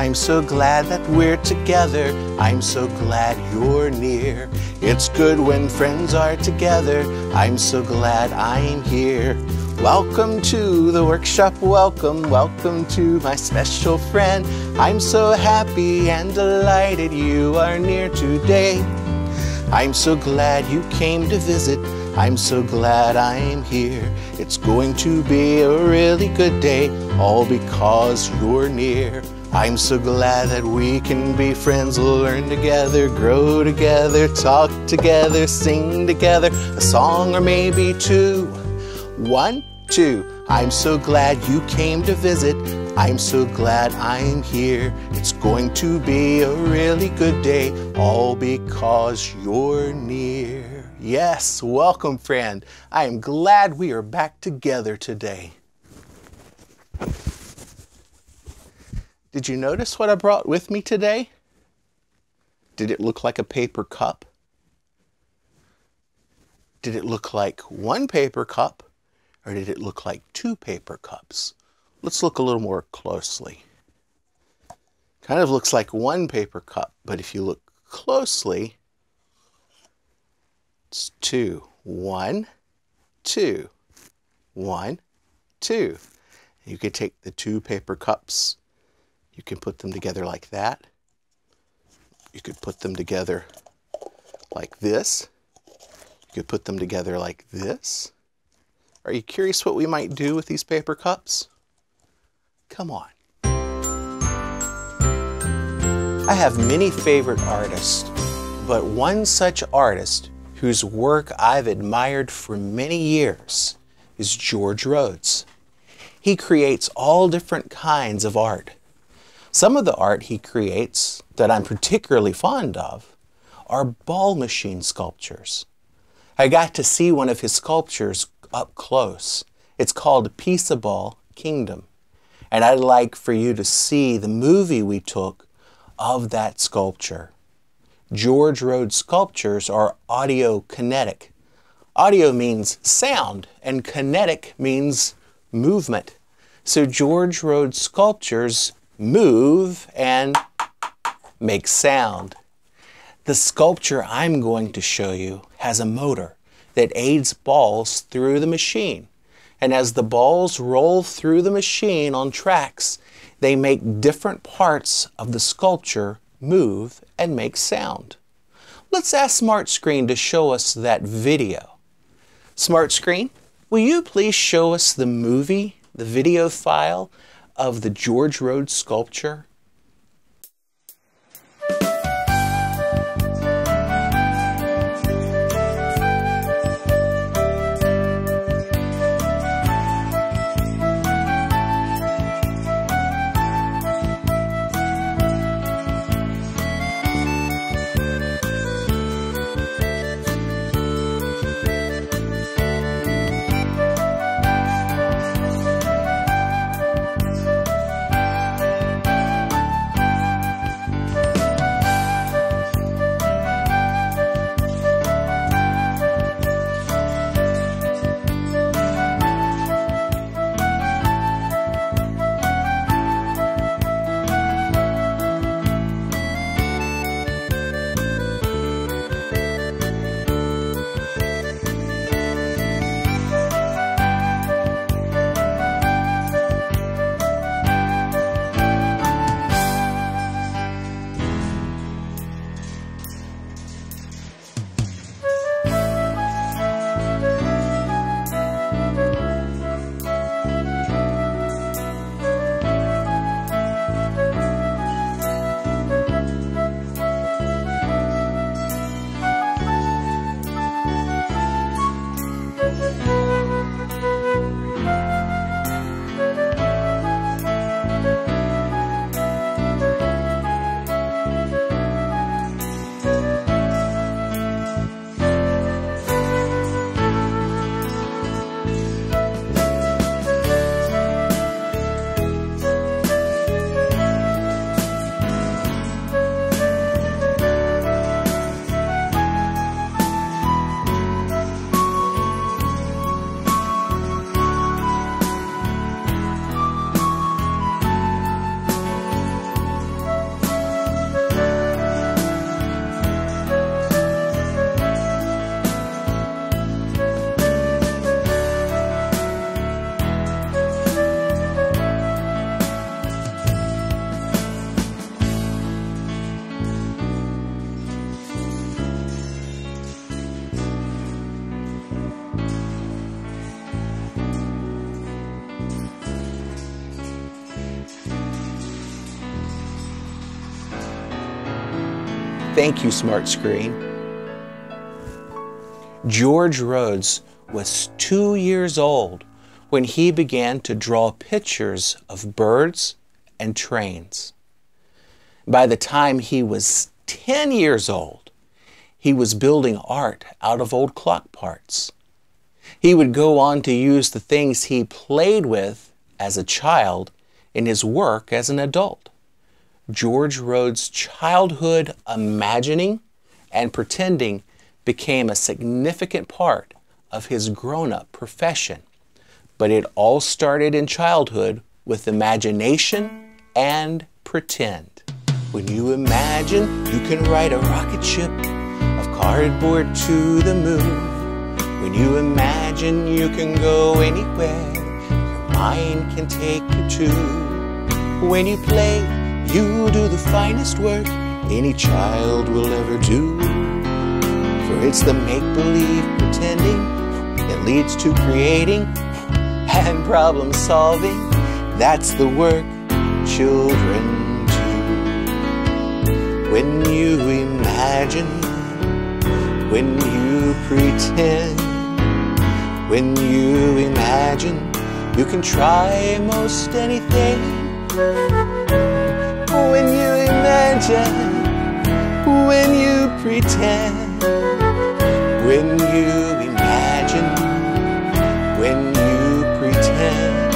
I'm so glad that we're together. I'm so glad you're near. It's good when friends are together. I'm so glad I'm here. Welcome to the workshop. Welcome, welcome to my special friend. I'm so happy and delighted you are near today. I'm so glad you came to visit. I'm so glad I'm here. It's going to be a really good day, all because you're near. I'm so glad that we can be friends, learn together, grow together, talk together, sing together, a song or maybe two. One, two. I'm so glad you came to visit. I'm so glad I'm here. It's going to be a really good day, all because you're near. Yes, welcome, friend. I am glad we are back together today. Did you notice what I brought with me today? Did it look like a paper cup? Did it look like one paper cup or did it look like two paper cups? Let's look a little more closely. Kind of looks like one paper cup, but if you look closely, it's two. One, two. One, two. You could take the two paper cups you can put them together like that. You could put them together like this. You could put them together like this. Are you curious what we might do with these paper cups? Come on. I have many favorite artists, but one such artist whose work I've admired for many years is George Rhoads. He creates all different kinds of art. Some of the art he creates that I'm particularly fond of are ball machine sculptures. I got to see one of his sculptures up close. It's called Peaceable Kingdom. And I'd like for you to see the movie we took of that sculpture. George Rhoads sculptures are audio kinetic. Audio means sound, and kinetic means movement. So George Rhoads sculptures move and make sound. The sculpture I'm going to show you has a motor that aids balls through the machine. And as the balls roll through the machine on tracks, they make different parts of the sculpture move and make sound. Let's ask Smart Screen to show us that video. Smart Screen, will you please show us the movie, the video file of the George Rhoads sculpture Thank you, Smart Screen. George Rhoads was two years old when he began to draw pictures of birds and trains. By the time he was 10 years old, he was building art out of old clock parts. He would go on to use the things he played with as a child in his work as an adult. George Rhoads' childhood imagining and pretending became a significant part of his grown up profession. But it all started in childhood with imagination and pretend. When you imagine you can ride a rocket ship of cardboard to the moon. When you imagine you can go anywhere your mind can take you to. When you play you do the finest work any child will ever do. For it's the make believe pretending that leads to creating and problem solving. That's the work children do. When you imagine, when you pretend, when you imagine, you can try most anything imagine, when you pretend, when you imagine, when you pretend,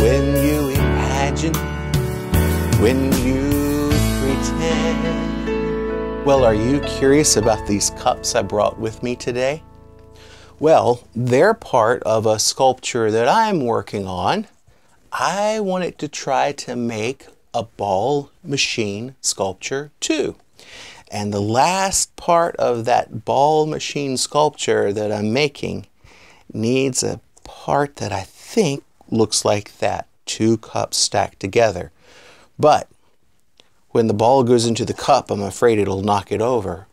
when you imagine, when you pretend. Well, are you curious about these cups I brought with me today? Well, they're part of a sculpture that I'm working on. I wanted to try to make a ball machine sculpture too. And the last part of that ball machine sculpture that I'm making needs a part that I think looks like that, two cups stacked together. But when the ball goes into the cup, I'm afraid it'll knock it over.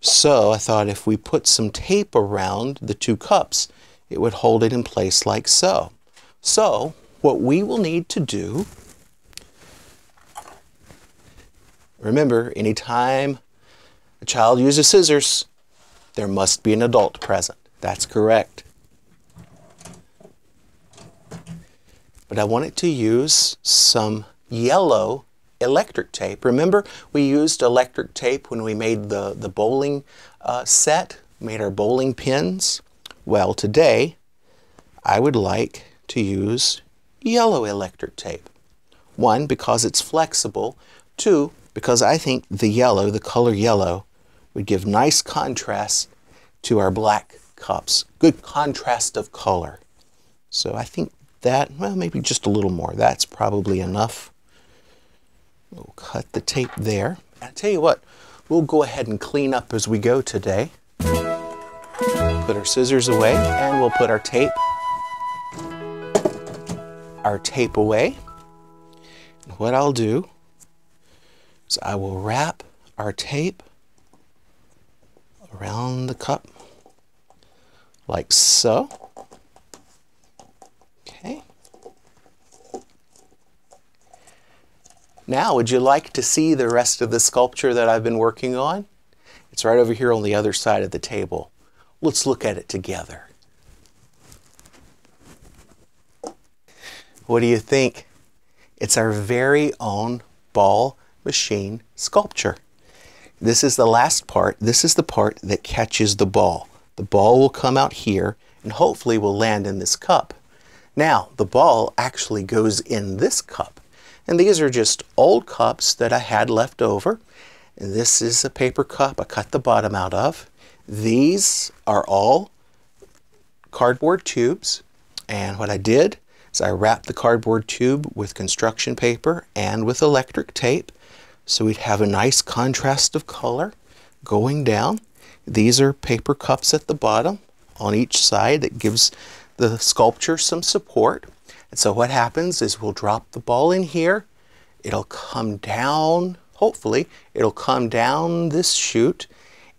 So I thought if we put some tape around the two cups, it would hold it in place like so. So what we will need to do Remember, anytime a child uses scissors, there must be an adult present. That's correct. But I wanted to use some yellow electric tape. Remember, we used electric tape when we made the, the bowling uh, set, made our bowling pins. Well, today, I would like to use yellow electric tape. One, because it's flexible. Two, because I think the yellow, the color yellow, would give nice contrast to our black cups. Good contrast of color. So I think that, well, maybe just a little more. That's probably enough. We'll cut the tape there. And I tell you what, we'll go ahead and clean up as we go today. Put our scissors away and we'll put our tape our tape away. what I'll do so I will wrap our tape around the cup like so. Okay. Now, would you like to see the rest of the sculpture that I've been working on? It's right over here on the other side of the table. Let's look at it together. What do you think? It's our very own ball machine sculpture. This is the last part. This is the part that catches the ball. The ball will come out here and hopefully will land in this cup. Now, the ball actually goes in this cup. And these are just old cups that I had left over. And this is a paper cup I cut the bottom out of. These are all cardboard tubes. And what I did is I wrapped the cardboard tube with construction paper and with electric tape. So we'd have a nice contrast of color going down. These are paper cups at the bottom on each side that gives the sculpture some support. And so what happens is we'll drop the ball in here. It'll come down, hopefully, it'll come down this chute.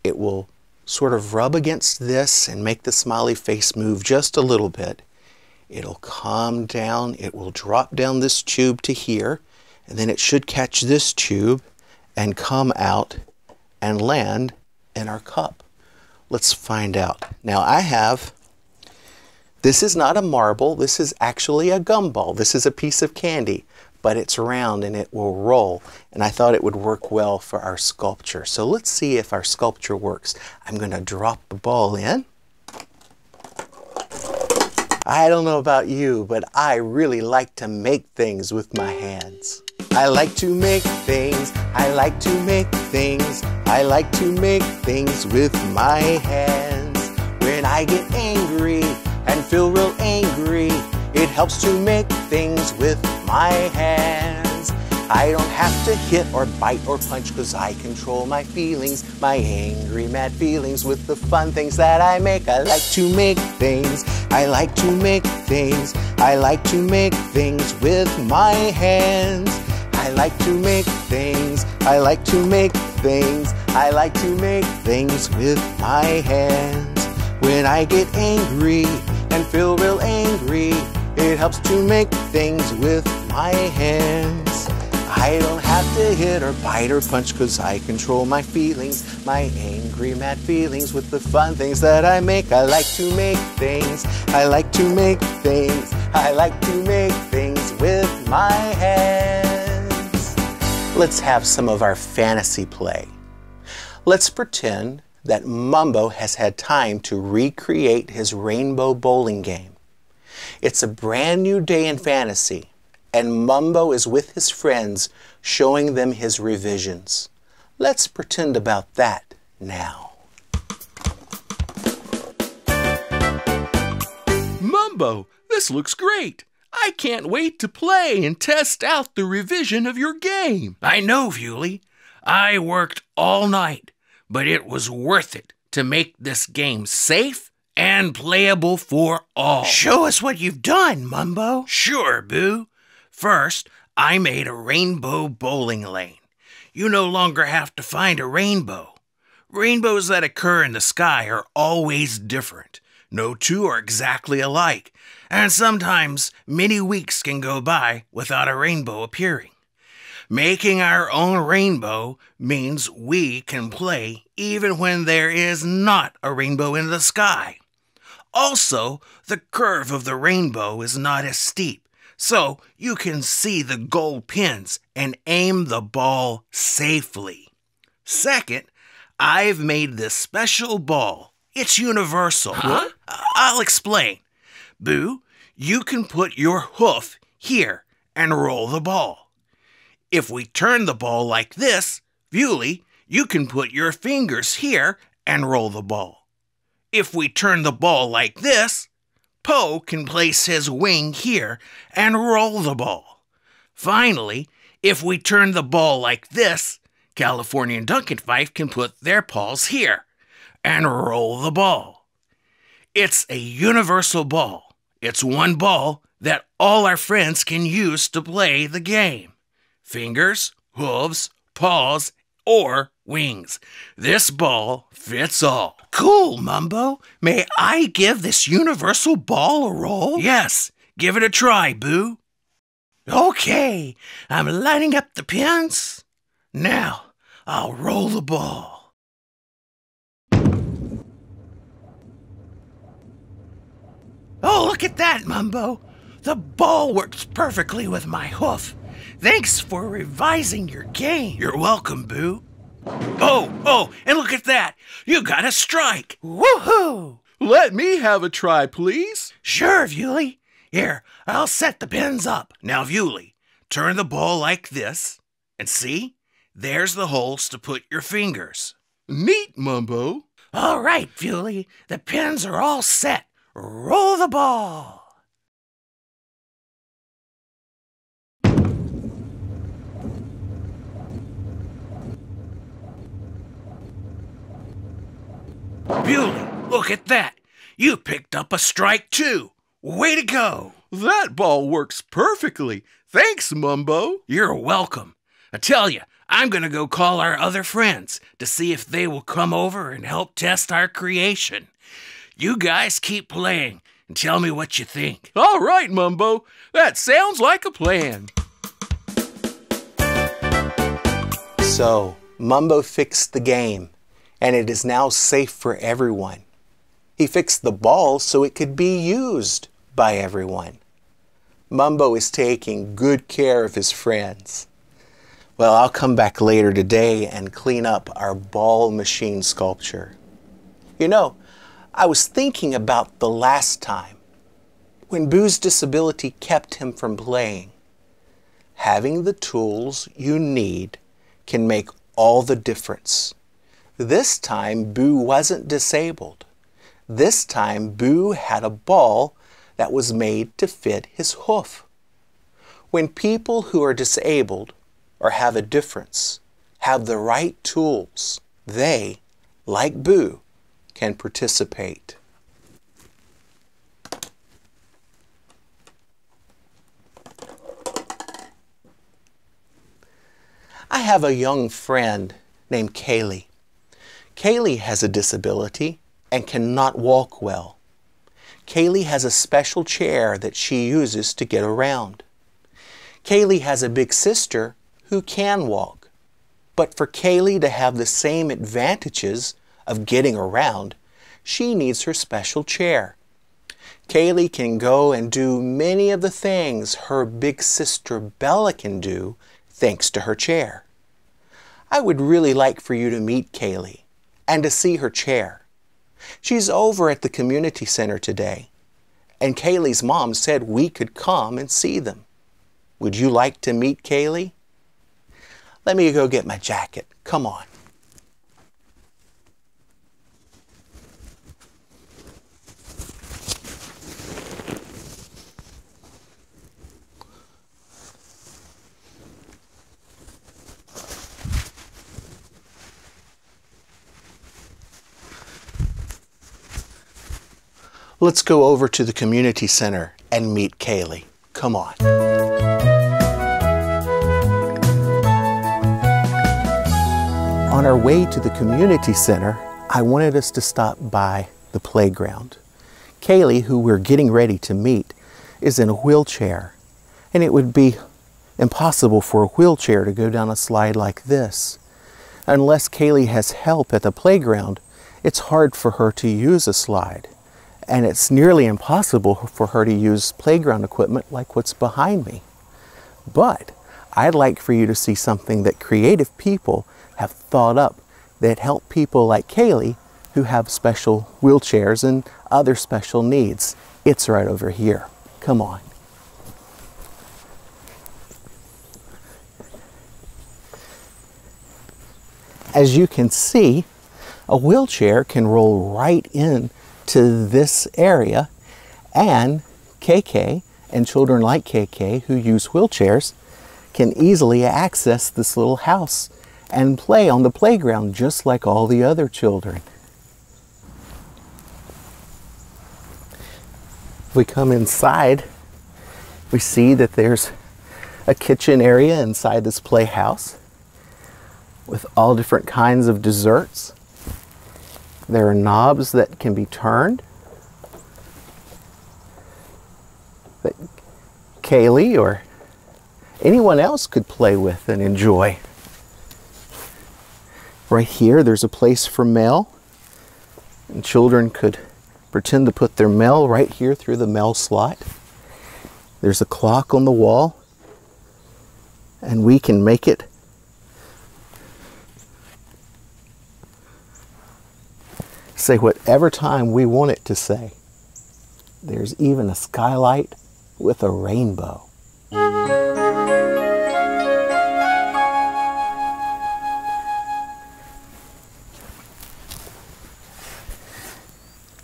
It will sort of rub against this and make the smiley face move just a little bit. It'll come down, it will drop down this tube to here and then it should catch this tube and come out and land in our cup? Let's find out. Now I have, this is not a marble, this is actually a gumball. This is a piece of candy, but it's round and it will roll. And I thought it would work well for our sculpture. So let's see if our sculpture works. I'm gonna drop the ball in. I don't know about you, but I really like to make things with my hands. I like to make things, I like to make things, I like to make things with my hands. When I get angry and feel real angry, it helps to make things with my hands. I don't have to hit or bite or punch cause I control my feelings, my angry mad feelings with the fun things that I make. I like to make things, I like to make things, I like to make things with my hands. I like to make things, I like to make things, I like to make things with my hands. When I get angry and feel real angry, it helps to make things with my hands. I don't have to hit or bite or punch cause I control my feelings, my angry mad feelings with the fun things that I make. I like to make things, I like to make things, I like to make things with my hands. Let's have some of our fantasy play. Let's pretend that Mumbo has had time to recreate his rainbow bowling game. It's a brand new day in fantasy and Mumbo is with his friends showing them his revisions. Let's pretend about that now. Mumbo, this looks great. I can't wait to play and test out the revision of your game. I know, Vuley. I worked all night, but it was worth it to make this game safe and playable for all. Show us what you've done, Mumbo. Sure, Boo. First, I made a rainbow bowling lane. You no longer have to find a rainbow. Rainbows that occur in the sky are always different. No two are exactly alike, and sometimes many weeks can go by without a rainbow appearing. Making our own rainbow means we can play even when there is not a rainbow in the sky. Also, the curve of the rainbow is not as steep so you can see the gold pins and aim the ball safely. Second, I've made this special ball. It's universal. Huh? I'll explain. Boo, you can put your hoof here and roll the ball. If we turn the ball like this, Vuley, you can put your fingers here and roll the ball. If we turn the ball like this, Poe can place his wing here and roll the ball. Finally, if we turn the ball like this, California and Duncan Fife can put their paws here and roll the ball. It's a universal ball. It's one ball that all our friends can use to play the game. Fingers, hooves, paws, or wings. This ball fits all. Cool, Mumbo. May I give this universal ball a roll? Yes, give it a try, Boo. Okay, I'm lining up the pins. Now, I'll roll the ball. Oh, look at that, Mumbo. The ball works perfectly with my hoof. Thanks for revising your game. You're welcome, Boo. Oh, oh, and look at that. You got a strike. Woohoo! Let me have a try, please. Sure, Vuley. Here, I'll set the pins up. Now, Vuley, turn the ball like this. And see? There's the holes to put your fingers. Neat, Mumbo. All right, Vuley. The pins are all set. Roll the ball. Vuley, look at that. You picked up a strike too. Way to go. That ball works perfectly. Thanks, Mumbo. You're welcome. I tell you, I'm going to go call our other friends to see if they will come over and help test our creation. You guys keep playing and tell me what you think. All right, Mumbo. That sounds like a plan. So, Mumbo fixed the game, and it is now safe for everyone. He fixed the ball so it could be used by everyone. Mumbo is taking good care of his friends. Well, I'll come back later today and clean up our ball machine sculpture. You know, I was thinking about the last time when Boo's disability kept him from playing. Having the tools you need can make all the difference. This time, Boo wasn't disabled. This time, Boo had a ball that was made to fit his hoof. When people who are disabled or have a difference have the right tools, they, like Boo, can participate. I have a young friend named Kaylee. Kaylee has a disability and cannot walk well. Kaylee has a special chair that she uses to get around. Kaylee has a big sister who can walk. But for Kaylee to have the same advantages of getting around, she needs her special chair. Kaylee can go and do many of the things her big sister Bella can do thanks to her chair. I would really like for you to meet Kaylee and to see her chair. She's over at the community center today, and Kaylee's mom said we could come and see them. Would you like to meet Kaylee? Let me go get my jacket. Come on. Let's go over to the community center and meet Kaylee. Come on. On our way to the community center, I wanted us to stop by the playground. Kaylee, who we're getting ready to meet, is in a wheelchair, and it would be impossible for a wheelchair to go down a slide like this. Unless Kaylee has help at the playground, it's hard for her to use a slide and it's nearly impossible for her to use playground equipment like what's behind me. But I'd like for you to see something that creative people have thought up that help people like Kaylee who have special wheelchairs and other special needs. It's right over here. Come on. As you can see, a wheelchair can roll right in to this area and KK and children like KK who use wheelchairs can easily access this little house and play on the playground just like all the other children. We come inside, we see that there's a kitchen area inside this playhouse with all different kinds of desserts there are knobs that can be turned that Kaylee or anyone else could play with and enjoy. Right here, there's a place for mail, and children could pretend to put their mail right here through the mail slot. There's a clock on the wall, and we can make it say whatever time we want it to say. There's even a skylight with a rainbow.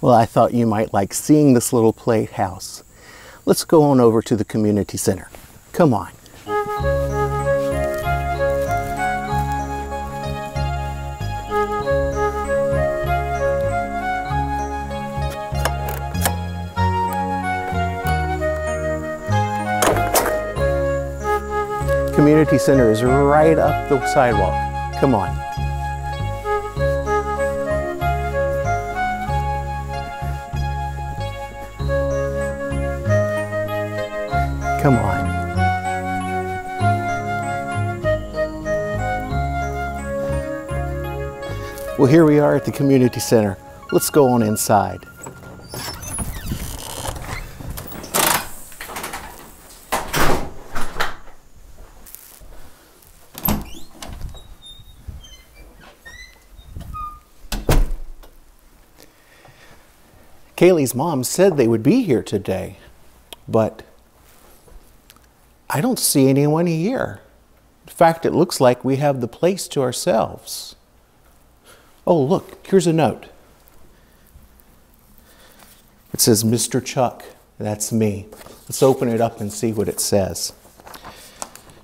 Well, I thought you might like seeing this little playhouse. Let's go on over to the community center. Come on. Community center is right up the sidewalk. Come on. Come on. Well, here we are at the community center. Let's go on inside. Kaylee's mom said they would be here today, but I don't see anyone here. In fact, it looks like we have the place to ourselves. Oh, look, here's a note. It says, Mr. Chuck. That's me. Let's open it up and see what it says.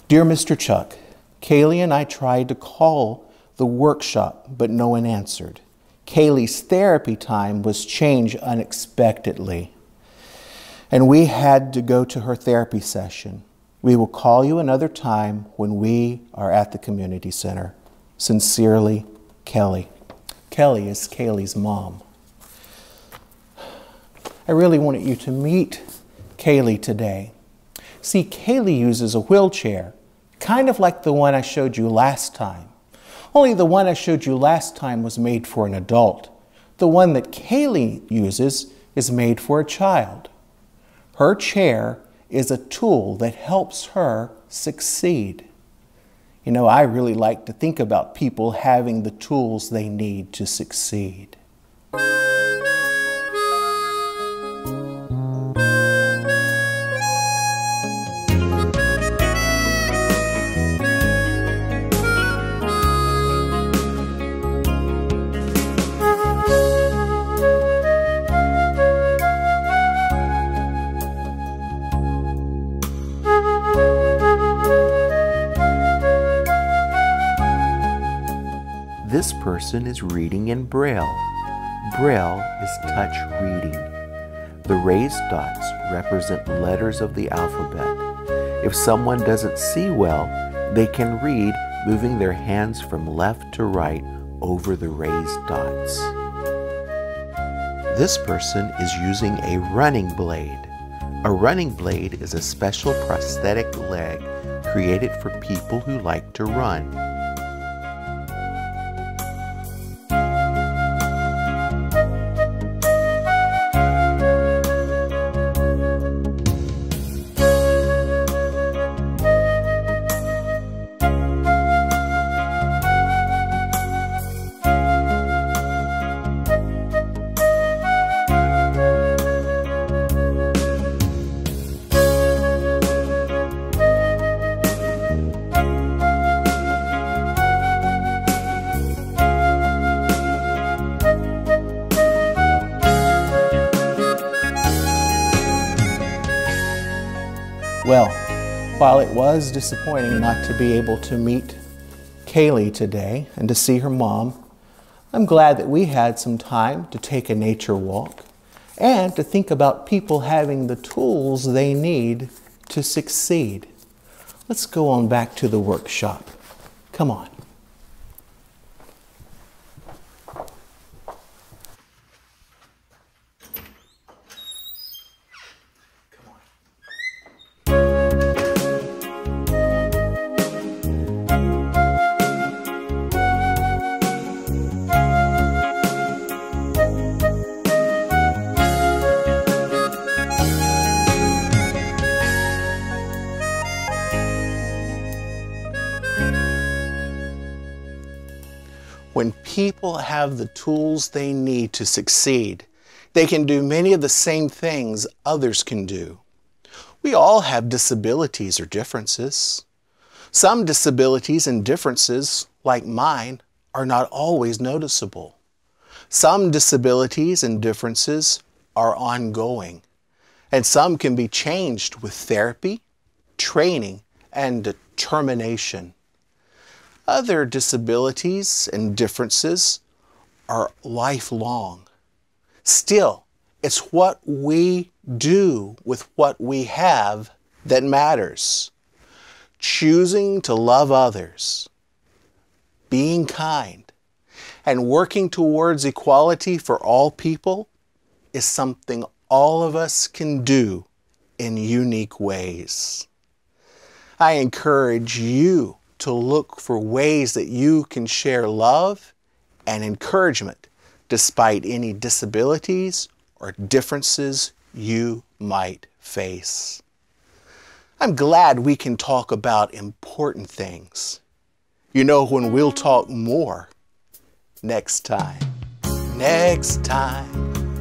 Dear Mr. Chuck, Kaylee and I tried to call the workshop, but no one answered. Kaylee's therapy time was changed unexpectedly, and we had to go to her therapy session. We will call you another time when we are at the community center. Sincerely, Kelly. Kelly is Kaylee's mom. I really wanted you to meet Kaylee today. See, Kaylee uses a wheelchair, kind of like the one I showed you last time. Only the one I showed you last time was made for an adult. The one that Kaylee uses is made for a child. Her chair is a tool that helps her succeed. You know, I really like to think about people having the tools they need to succeed. Person is reading in Braille. Braille is touch reading. The raised dots represent letters of the alphabet. If someone doesn't see well, they can read moving their hands from left to right over the raised dots. This person is using a running blade. A running blade is a special prosthetic leg created for people who like to run. Was disappointing not to be able to meet Kaylee today and to see her mom, I'm glad that we had some time to take a nature walk and to think about people having the tools they need to succeed. Let's go on back to the workshop. Come on. Have the tools they need to succeed, they can do many of the same things others can do. We all have disabilities or differences. Some disabilities and differences, like mine, are not always noticeable. Some disabilities and differences are ongoing, and some can be changed with therapy, training, and determination. Other disabilities and differences are lifelong. Still, it's what we do with what we have that matters. Choosing to love others, being kind, and working towards equality for all people is something all of us can do in unique ways. I encourage you to look for ways that you can share love and encouragement despite any disabilities or differences you might face. I'm glad we can talk about important things. You know when we'll talk more next time. Next time,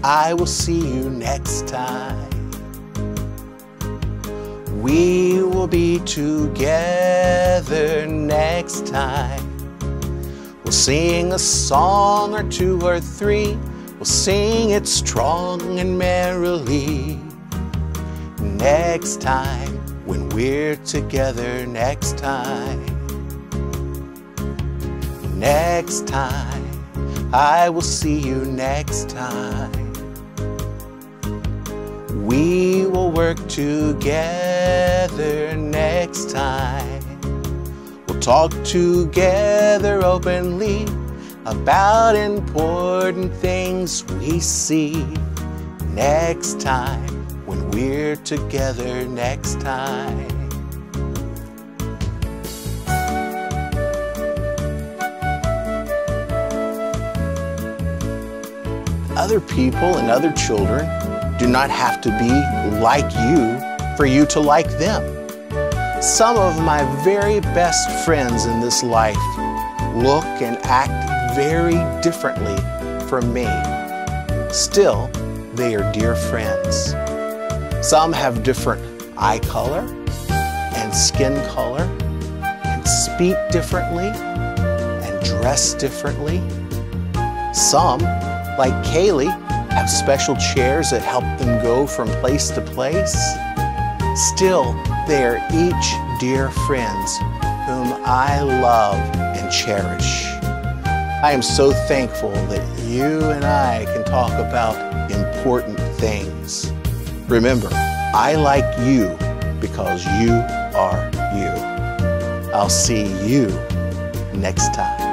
I will see you next time. We will be together next time. We'll sing a song or two or three. We'll sing it strong and merrily. Next time, when we're together next time. Next time, I will see you next time. We will work together next time. Talk together openly about important things we see next time when we're together next time. Other people and other children do not have to be like you for you to like them. Some of my very best friends in this life look and act very differently from me. Still, they are dear friends. Some have different eye color and skin color and speak differently and dress differently. Some, like Kaylee, have special chairs that help them go from place to place. Still, they are each dear friends whom I love and cherish. I am so thankful that you and I can talk about important things. Remember, I like you because you are you. I'll see you next time.